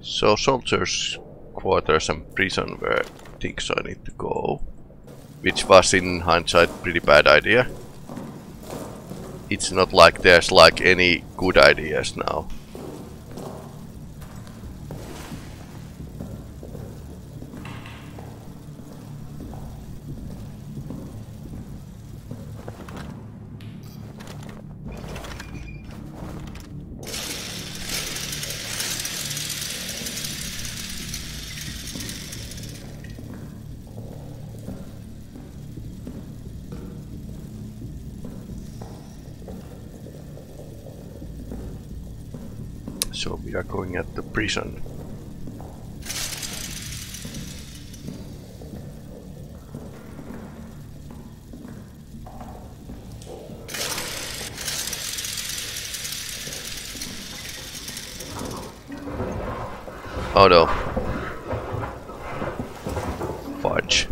So soldiers quarters and prison where things I need to go. Which was in hindsight pretty bad idea. It's not like there's like any good ideas now. At the prison. Oh no. Fudge.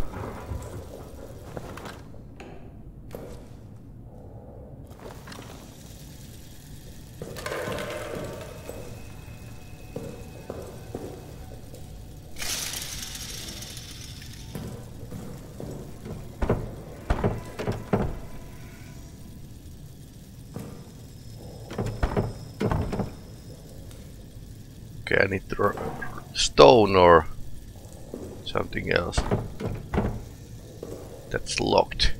Okay, I need to r- stone or something else. That's locked.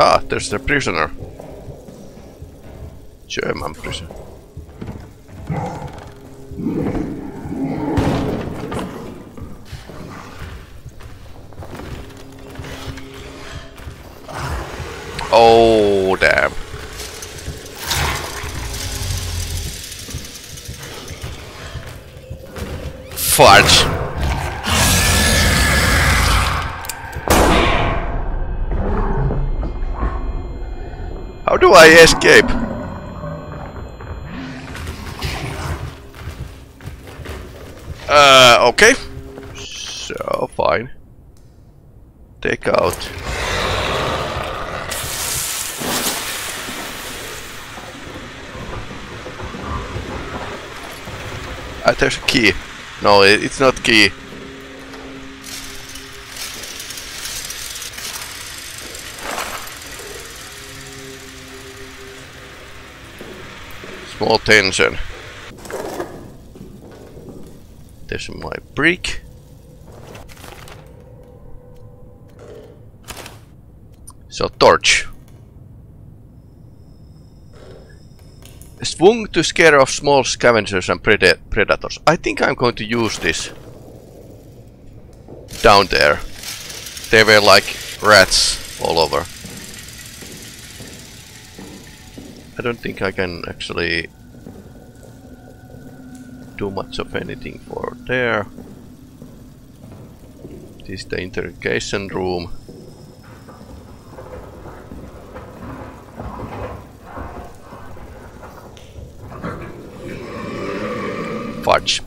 Ah, there's the prisoner. German prisoner. Oh, damn. Fudge. How do I escape? Take out. Ah, there's a key. No, it, it's not key. Small tension. There's my brick. So torch. Swung to scare off small scavengers and preda predators. I think I'm going to use this. Down there. There were like rats all over. I don't think I can actually do much of anything for there. This is the interrogation room. Fudge.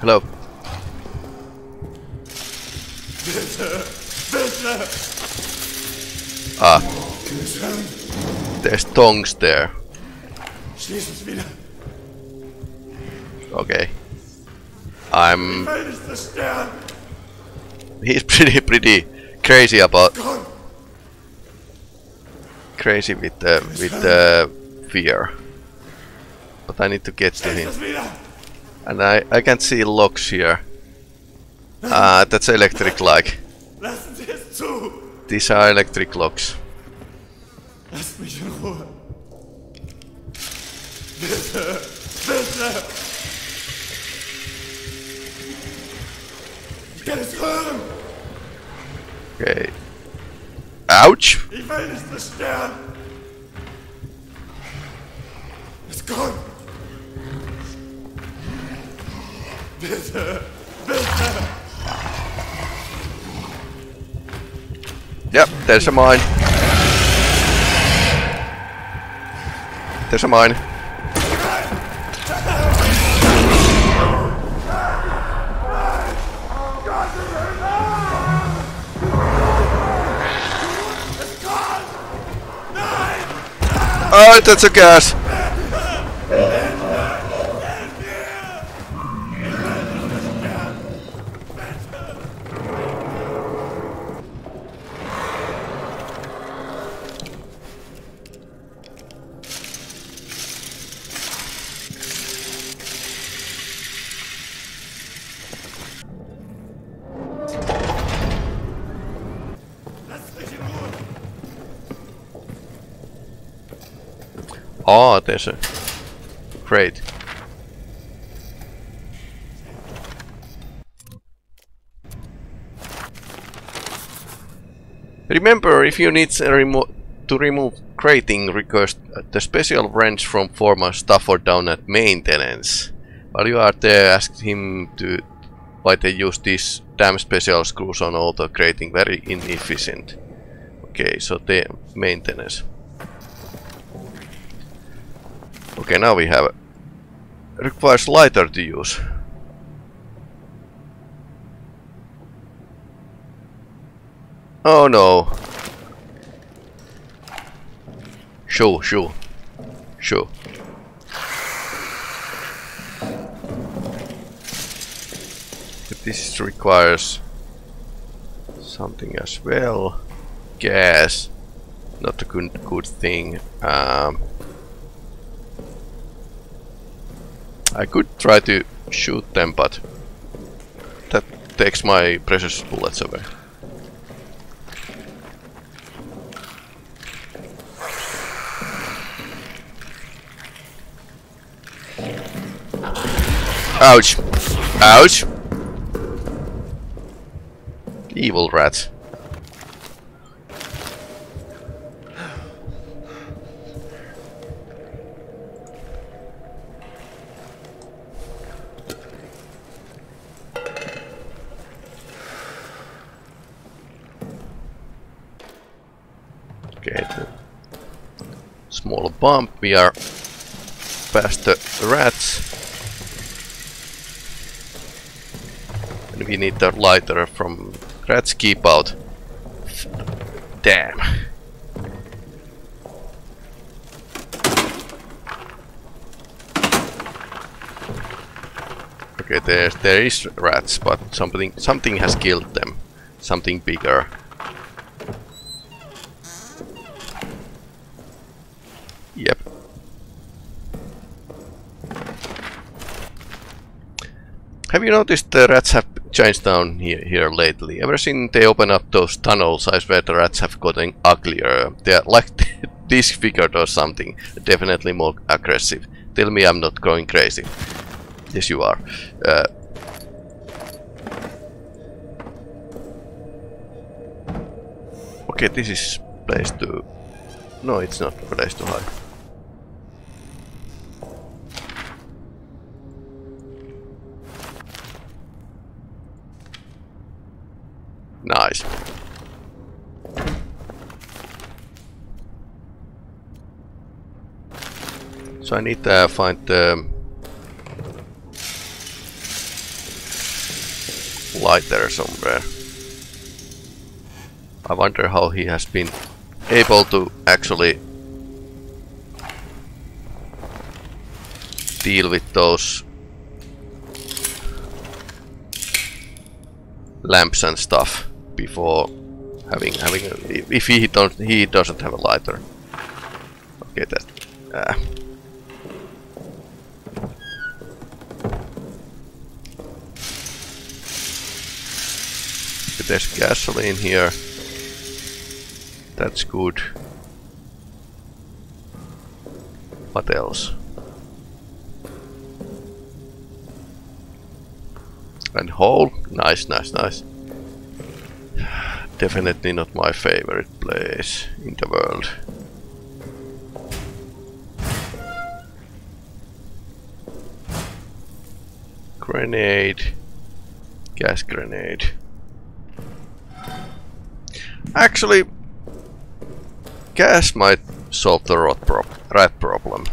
Hello. Ah. There's tongues there. Schließ uns wieder. Okay. I'm. Welt ist der Stern. He's pretty pretty crazy about crazy with the with the fear. But I need to get to him, and I I can see locks here. Ah, that's electric like. These are electric locks. Okay. Ouch! Stern. Es kommt. Bitte. Bitte. Yep, there's a mine. There's a mine. Oh, that's a gas. Crate. Remember, if you need remo to remove crating, request the special wrench from Foreman Stafford down at maintenance. While you are there, ask him to why they use these damn special screws on all the crating. Very inefficient. Okay, so the maintenance. Okay, now we have it. requires lighter to use. Oh no. Show, show. But this requires something as well. Gas. Not a good good thing. Um, I could try to shoot them, but that takes my precious bullets away. Ouch! Ouch! Evil rats. We are past the rats. And we need the lighter from rats keep out. Damn. Okay, there there is rats, but something something has killed them. Something bigger. Yep. Have you noticed the rats have changed down here, here lately? Ever since they open up those tunnels, I swear the rats have gotten uglier. They're like disfigured or something. Definitely more aggressive. Tell me I'm not going crazy. Yes, you are. Uh, okay, this is place to... No, it's not place to hide. Nice. So I need to find the lighter somewhere. I wonder how he has been able to actually deal with those lamps and stuff before having having a, if he don't he doesn't have a lighter. Okay, that. Uh, there's gasoline here. That's good. What else? And hole. Nice, nice, nice. Definitely not my favorite place in the world. Grenade. Gas grenade. Actually, gas might solve the prob rat problem.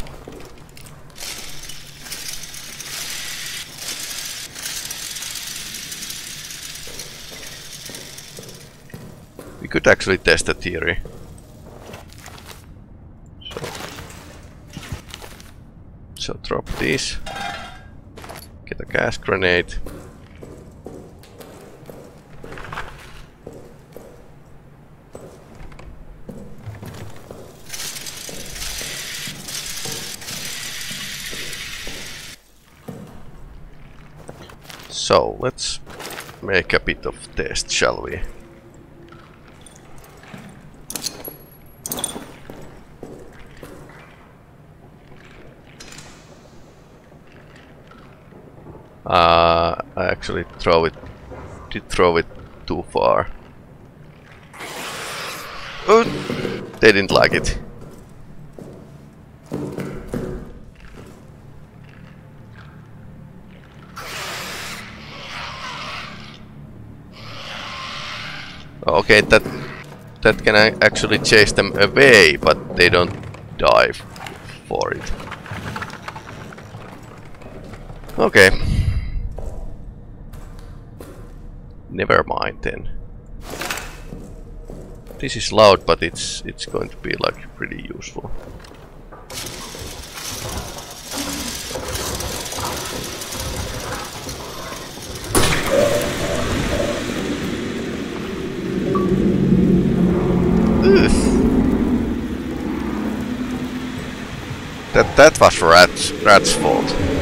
Could actually test the theory. So, so drop this. Get a gas grenade. So let's make a bit of test, shall we? Uh, I actually throw it, did throw it too far. Oh, they didn't like it. Okay, that that can actually chase them away, but they don't dive for it. Okay. Never mind then. This is loud, but it's it's going to be like pretty useful. That that was Rat's Rat's fault.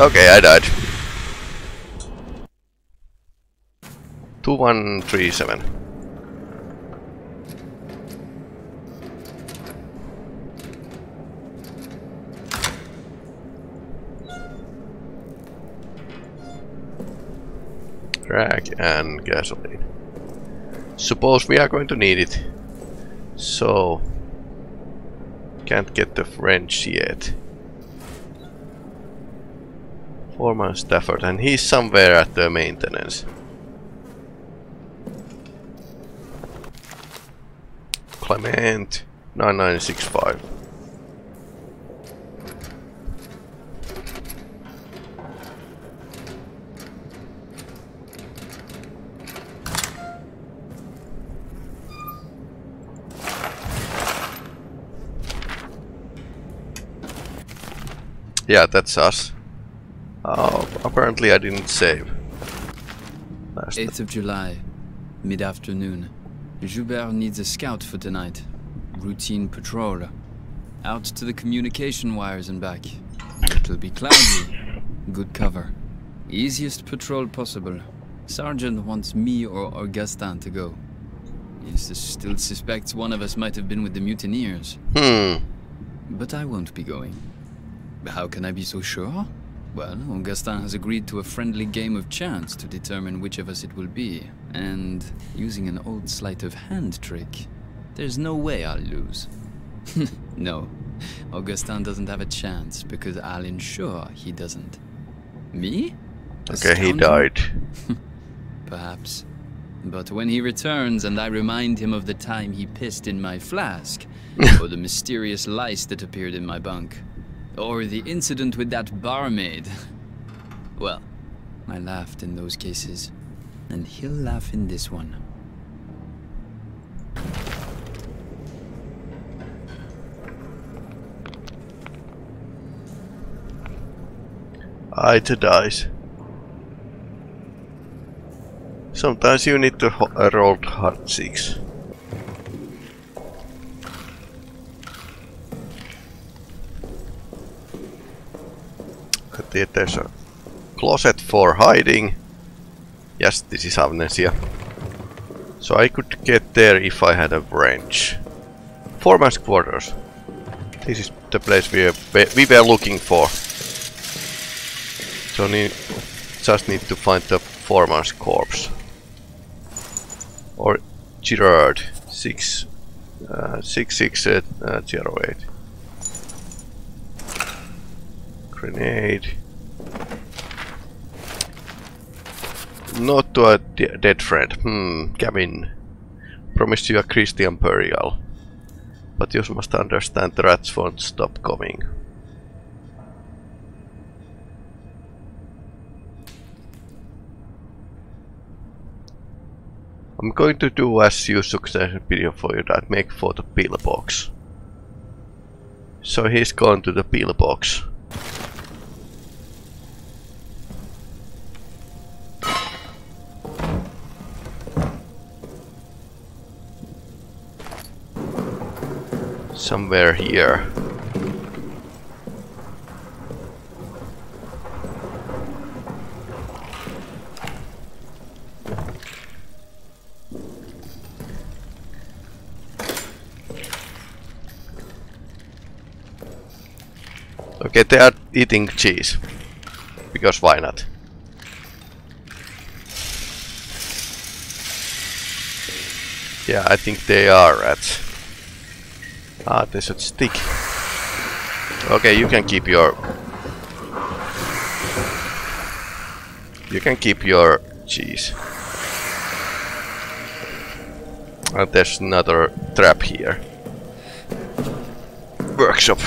Okay, I died. Two one three seven. Drag and gasoline. Suppose we are going to need it. So, can't get the French yet. Foreman Stafford, and he's somewhere at the maintenance. Clement 9965. Yeah, that's us. Oh, apparently I didn't save. Last 8th of July, mid afternoon. Joubert needs a scout for tonight. Routine patrol. Out to the communication wires and back. It'll be cloudy. Good cover. Easiest patrol possible. Sergeant wants me or Augustin to go. He still suspects one of us might have been with the mutineers. Hmm. But I won't be going. How can I be so sure? Well, Augustin has agreed to a friendly game of chance to determine which of us it will be. And using an old sleight of hand trick, there's no way I'll lose. no, Augustin doesn't have a chance because I'll ensure he doesn't. Me? Okay, he died. Perhaps. But when he returns and I remind him of the time he pissed in my flask, or the mysterious lice that appeared in my bunk, or the incident with that barmaid, well, I laughed in those cases, and he'll laugh in this one. I to dice. Sometimes you need to uh, roll hard six. There- There's a closet for hiding. Yes, this is amnesia. So I could get there if I had a wrench. Foreman's quarters. This is the place we, we were looking for. So need, just need to find the foreman's corpse. Or Girard. 6 uh, 66808. Grenade. Not to a de dead friend. Hmm, Gavin. Promised you a Christian burial. But you must understand the rats won't stop coming. I'm going to do as you suggested video for you that make for the pillbox. So he's gone to the pillbox. Somewhere here. Okay, they are eating cheese. Because why not? Yeah, I think they are rats. Ah, there's a stick. Okay, you can keep your... You can keep your cheese. And there's another trap here. Workshop.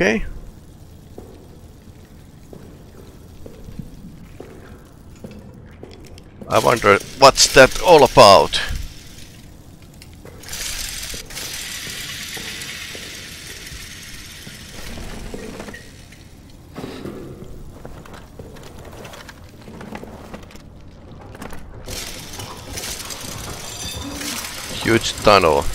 Okay. I wonder what's that all about? Huge tunnel.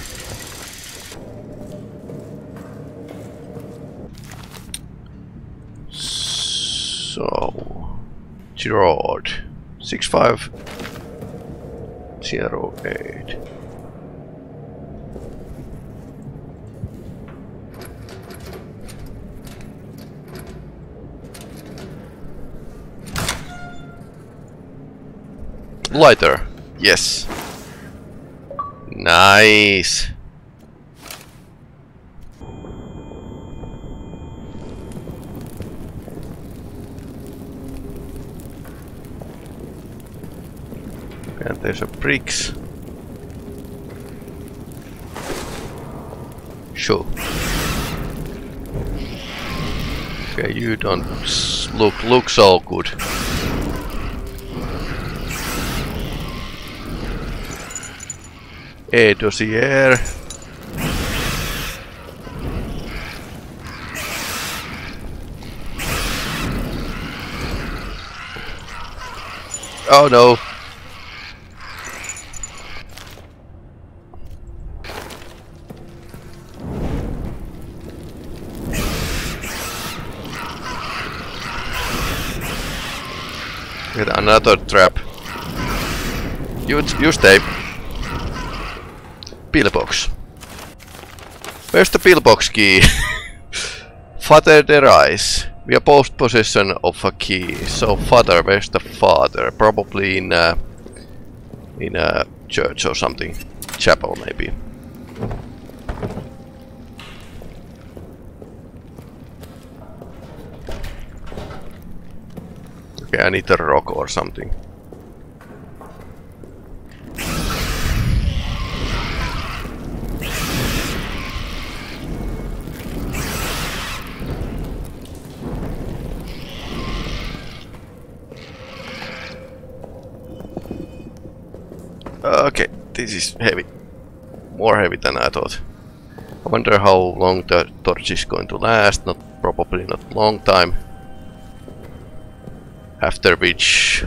So, Gerard, six five zero eight. Lighter, yes. Nice. And there's a bricks. Sure. Okay, you don't look look so good. A dossier. Oh no. Another trap. You, you stay. Pillbox. Where's the pillbox key? father der eyes. We are post possession of a key. So father, where's the father? Probably in a, in a church or something. Chapel maybe. Okay, I need a rock or something. Okay, this is heavy. More heavy than I thought. I wonder how long the torch is going to last. Not probably not long time. After which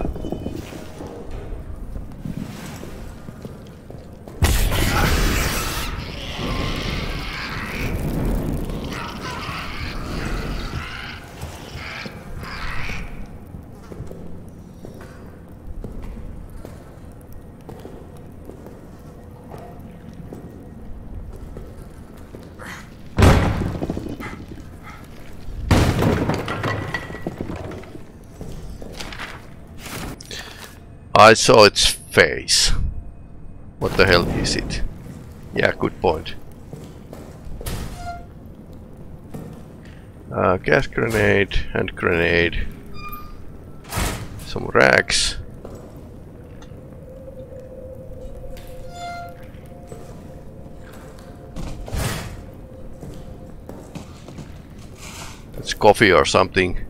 I saw its face. What the hell is it? Yeah, good point. Uh, gas grenade, hand grenade. Some rags. It's coffee or something.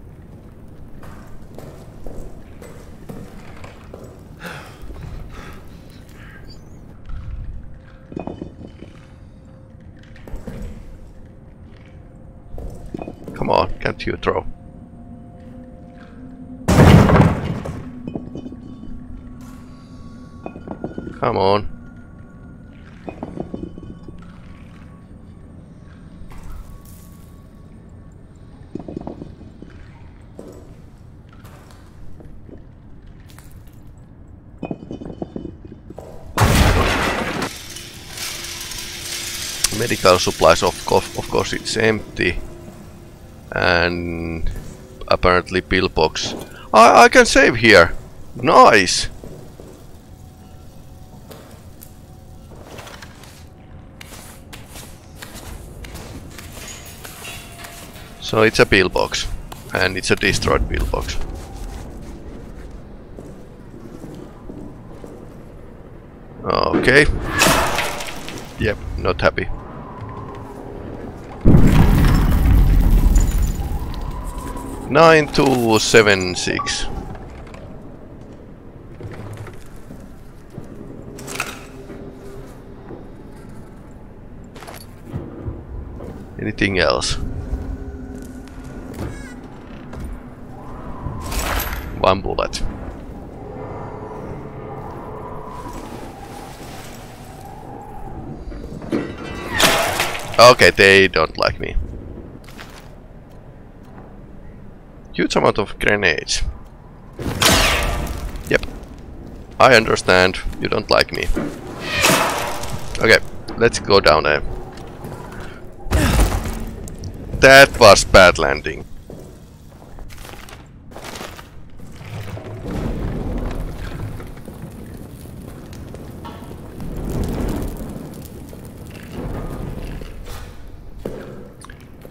Come on, can't you throw? Come on. Medical supplies, of of course, it's empty and apparently pillbox. I, I can save here. Nice. So it's a pillbox and it's a destroyed pillbox. Okay. Yep, not happy. Nine two seven six. Anything else? One bullet. Okay, they don't like me. Huge amount of grenades. Yep. I understand. You don't like me. Okay, let's go down there. That was bad landing.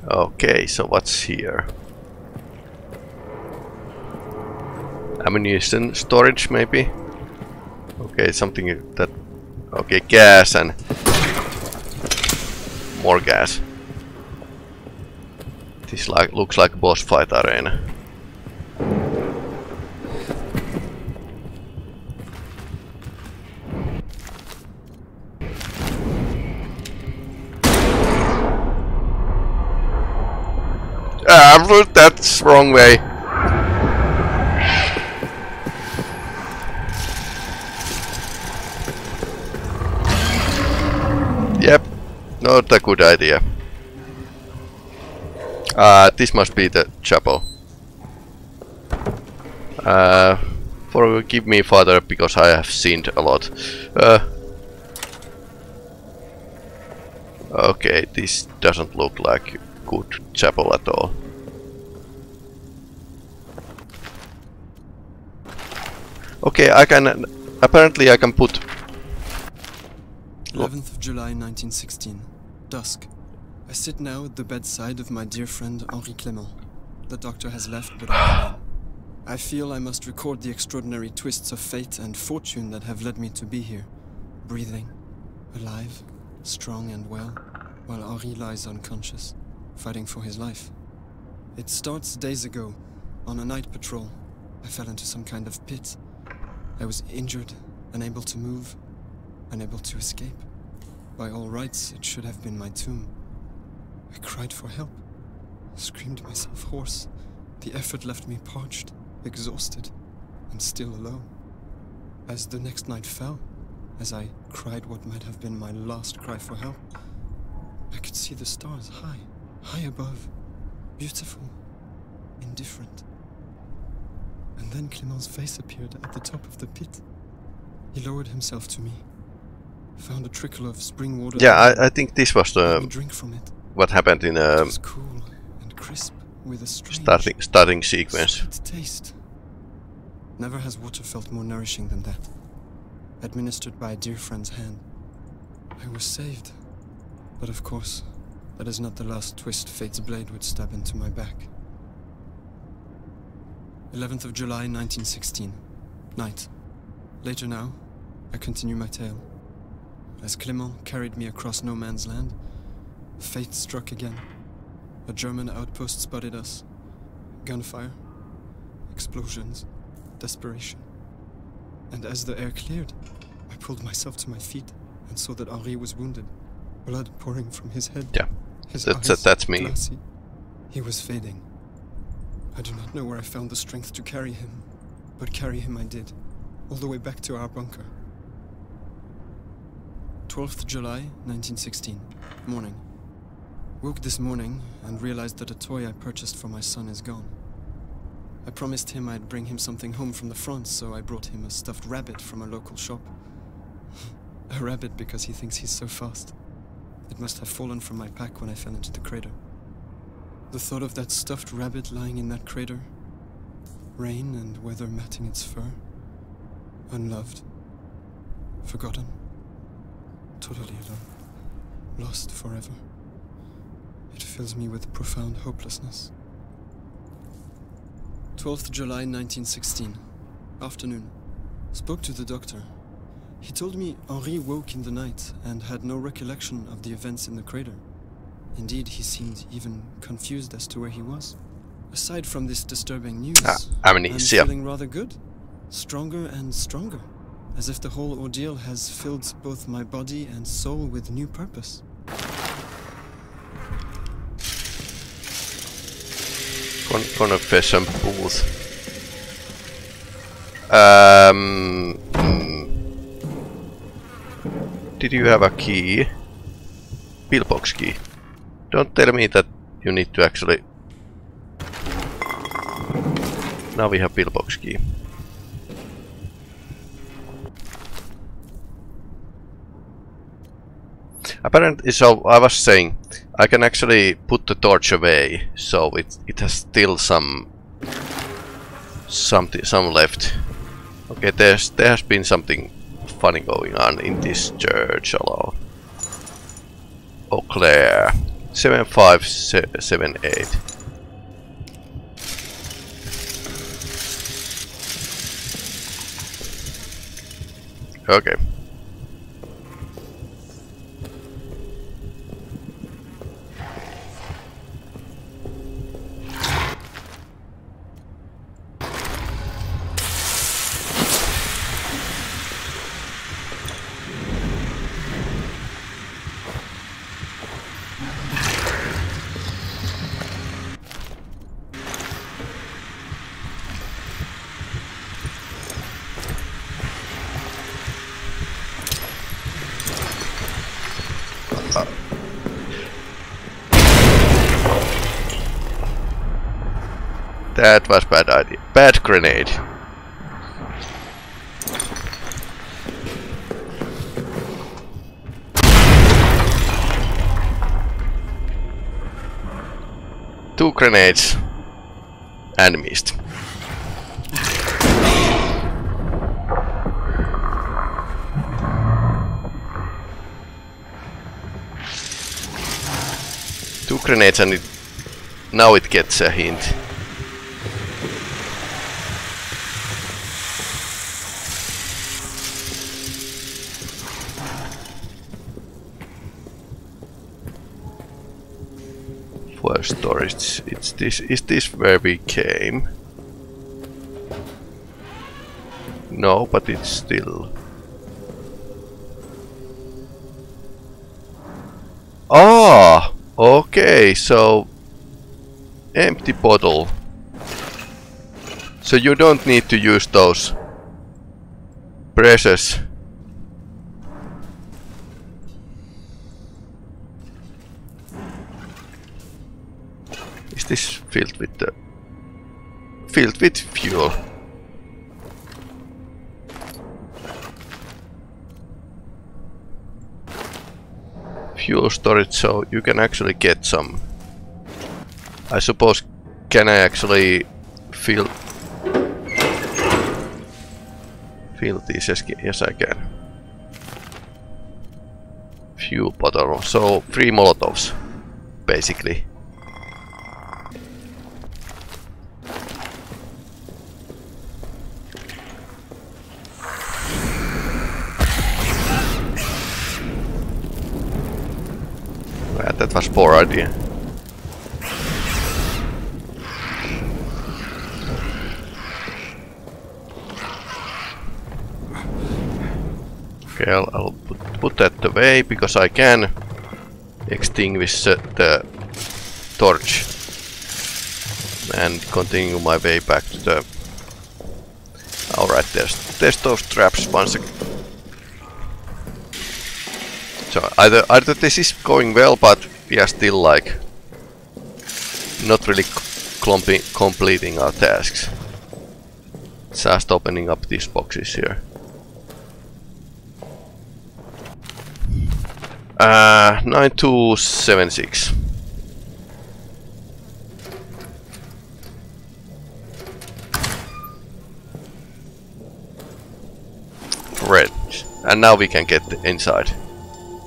Okay, so what's here? Ammunition storage, maybe? Okay, something that... Okay, gas and... More gas. This like looks like a boss fight arena. Ah, that's wrong way. Yep, not a good idea. Uh, this must be the chapel. Uh, forgive me, father, because I have sinned a lot. Uh, okay, this doesn't look like a good chapel at all. Okay, I can... Apparently I can put... 11th of July 1916. Dusk. I sit now at the bedside of my dear friend Henri Clément. The doctor has left, but I remain. I feel I must record the extraordinary twists of fate and fortune that have led me to be here. Breathing, alive, strong and well, while Henri lies unconscious, fighting for his life. It starts days ago, on a night patrol. I fell into some kind of pit. I was injured, unable to move, unable to escape. By all rights, it should have been my tomb. I cried for help, screamed myself hoarse. The effort left me parched, exhausted, and still alone. As the next night fell, as I cried what might have been my last cry for help, I could see the stars high, high above, beautiful, indifferent. And then Clement's face appeared at the top of the pit. He lowered himself to me, found a trickle of spring water. Yeah, I, I think this was the drink from it. what happened in It um, cool and crisp, with a starting starting sequence. taste. Never has water felt more nourishing than that. Administered by a dear friend's hand. I was saved. But of course, that is not the last twist fate's blade would stab into my back. 11th of July 1916. Night. Later now, I continue my tale. As Clement carried me across no man's land, fate struck again. A German outpost spotted us. Gunfire, explosions, desperation. And as the air cleared, I pulled myself to my feet and saw that Henri was wounded, blood pouring from his head. Yeah, His that's- eyes that's me. glassy. He was fading. I do not know where I found the strength to carry him, but carry him I did, all the way back to our bunker. 12th July, 1916, morning. Woke this morning and realized that a toy I purchased for my son is gone. I promised him I'd bring him something home from the front, so I brought him a stuffed rabbit from a local shop. a rabbit because he thinks he's so fast. It must have fallen from my pack when I fell into the crater. The thought of that stuffed rabbit lying in that crater, rain and weather matting its fur, unloved, forgotten, totally alone, lost forever. It fills me with profound hopelessness. 12th July 1916, afternoon. Spoke to the doctor. He told me Henri woke in the night and had no recollection of the events in the crater. Indeed, he seemed even confused as to where he was. Aside from this disturbing news, Ah, I'm feeling rather good. Stronger and stronger. As if the whole ordeal has filled both my body and soul with new purpose. Con confession booth. Um, mm, did you have a key? Pillbox key. Don't tell me that you need to actually... Now we have pillbox key. Apparently, so I was saying, I can actually put the torch away, so it it has still some something some left. Okay, there's there has been something funny going on in this church alone. Eau Claire, seven five se seven eight. Okay. That was bad idea. Bad grenade. Two grenades and missed. grenades and it now it gets a hint. Fire storage. It's this. Is this where we came? No, but it's still. Ah. Oh! Okay, so empty bottle. So you don't need to use those precious Is this filled with the filled with fuel? Fuel storage, so you can actually get some. I suppose, can I actually fill fill these? Yes, yes I can. Fuel bottle, so three molotovs, basically. Yeah, that was poor idea. Okay, I'll, I'll put, put that away because I can extinguish uh, the torch and continue my way back to the... Alright, there's, there's those traps once again. So either either this is going well, but we are still like not really clumping, completing our tasks. Just opening up these boxes here. Uh, 9276. Red. And now we can get inside.